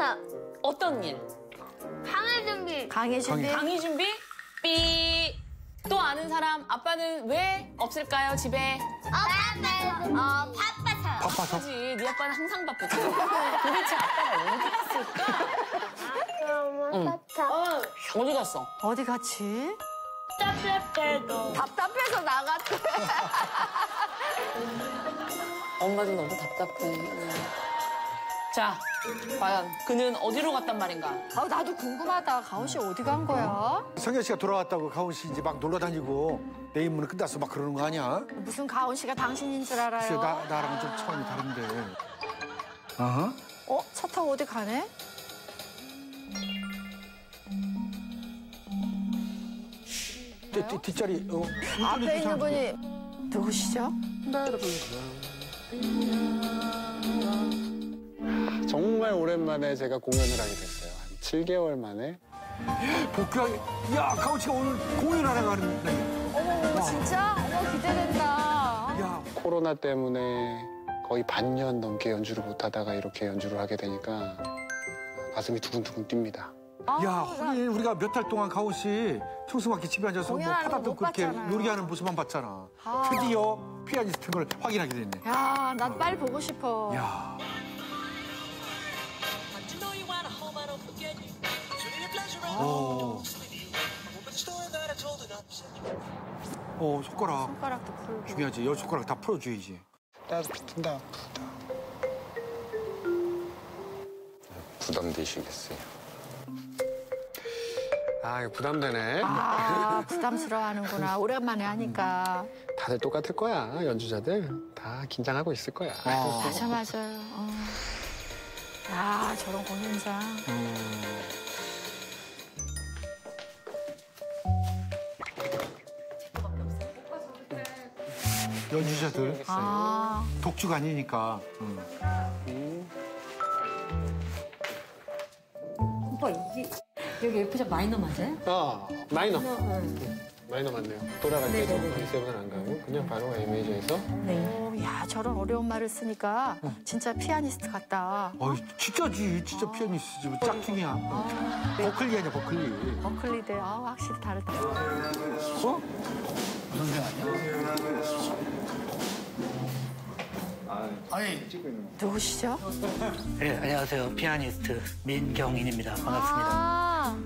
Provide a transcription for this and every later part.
바빠서 어떤 일? 강의 준비. 강의 준비. 강의 준비? 삐. 또 아는 사람 아빠는 왜 없을까요 집에? 어, 바빠서. 어, 바빠서. 바빠서. 바쁘지. 네 아빠는 항상 바쁘지. 도대체 아빠가 어디 갔을까? 너무 바빠. 어디 갔어? 어디 갔지? 답답해도. 답답해서 나갔대. 엄마도 너무 답답해. 자, 과연 그는 어디로 갔단 말인가? 아, 나도 궁금하다. 가온 씨 어디 간 거야? 성현 씨가 돌아왔다고 가온 씨 이제 막 놀러 다니고 내 임무는 끝났어 막 그러는 거 아니야? 무슨 가온 씨가 당신인 줄 글쎄 알아요? 나 나랑은 좀 차원이 다른데. 어? 어? 차 타고 어디 가네? 뒤, 뒤, 뒷자리 어. 앞에 있는 분이 누구시죠? 정말 오랜만에 제가 공연을 하게 됐어요. 한 7개월 만에. 복귀하기. 야 가온 씨가 오늘 공연하러 가는 날. 어머, 진짜? 어머, 기대된다. 야 코로나 때문에 거의 반년 넘게 연주를 못 하다가 이렇게 연주를 하게 되니까 가슴이 두근두근 뜁니다. 아, 야, 하긴 우리가 몇 달 동안 가온 씨 청소밖에 집에 앉아서 뭐 파다 뜯고 그렇게 봤잖아요. 요리하는 모습만 봤잖아. 아. 드디어 피아니스트인 걸 확인하게 됐네. 야, 나 빨리 보고 싶어. 야, you. 어 손가락 손가락도 풀고. 중요하지. 여 손가락 다 풀어줘야지. 따뜻하다. 부담되시겠어요? 아, 이거 부담되네. 아, 부담스러워하는구나. 오랜만에 하니까. 다들 똑같을 거야, 연주자들. 다 긴장하고 있을 거야. 아, 맞아, 맞아요. 어. 야, 저런 공연장. 연주자들 아, 독주가 아니니까. 음. 오빠 이게 여기 F sharp 마이너 맞아요? 아, 마이너. 응. 마이너 맞네요. 돌아갈 때도 네네네. seven은 안 가고 그냥 바로 A 메이저에서 네. 오, 야, 저런 어려운 말을 쓰니까 진짜 피아니스트 같다. 어이, 진짜지. 진짜 피아니스트지. 뭐 짝퉁이야. 아, 버클리 아니야, 버클리. 버클리 대. 아, 확실히 다르다. 어? 누구시죠? 네, 안녕하세요. 피아니스트 민경인입니다. 반갑습니다. 아,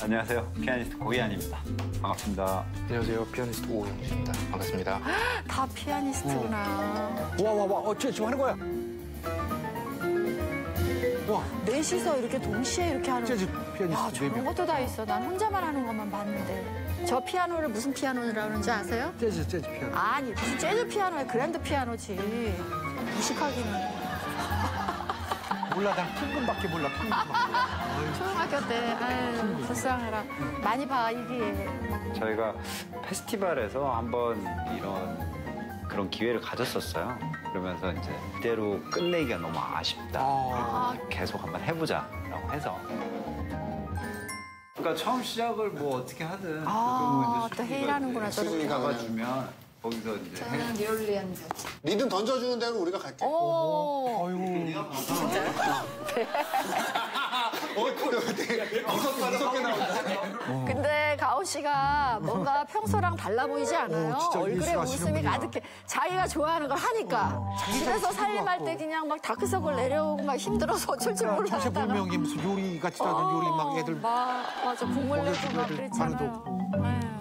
안녕하세요. 피아니스트 고이안입니다. 반갑습니다. 안녕하세요. 피아니스트 오영입니다. 반갑습니다. 다 피아니스트구나. 와, 와, 와. 어, 쟤 지금 하는 거야. 와, 넷이서 이렇게 동시에 이렇게 하는 재즈 야, 피아니스트 네 저런 명. 것도 다 있어. 난 혼자만 하는 것만 봤는데. 저 피아노를 무슨 피아노라고 하는지 아세요? 재즈, 재즈 피아노. 아니, 무슨 재즈 피아노야. 그랜드 피아노지. 무식하기는. 몰라, 난 풍금밖에 몰라, 풍금. 초등학교 때, 아유, 불쌍해라. 많이 봐, 이게. 저희가 페스티벌에서 한번 이런 그런 기회를 가졌었어요. 그러면서 이제 그대로 끝내기가 너무 아쉽다. 아. 계속 한번 해보자라고 해서. 그러니까 처음 시작을 뭐 어떻게 하든 아, 또 회의하는구나, 저렇게. 수근이 가봐주면 거기서 이제 니든 던져주는 대로 우리가 갈게. 오, 아이고. 무섭게 나온다. 근데 가온 씨가 뭔가 평소랑 달라 보이지 않아요? 어, 얼굴에 웃음이. 가득해. 자기가 좋아하는 걸 하니까. 집에서 살림할 때 그냥 막 다크서클 내려오고 막 힘들어서 어쩔 줄 그러니까 몰랐다가. 분명히 무슨 요리 같이 하던 요리 막 애들 막, 맞아, 국물 내고 막 그랬잖아요. 네.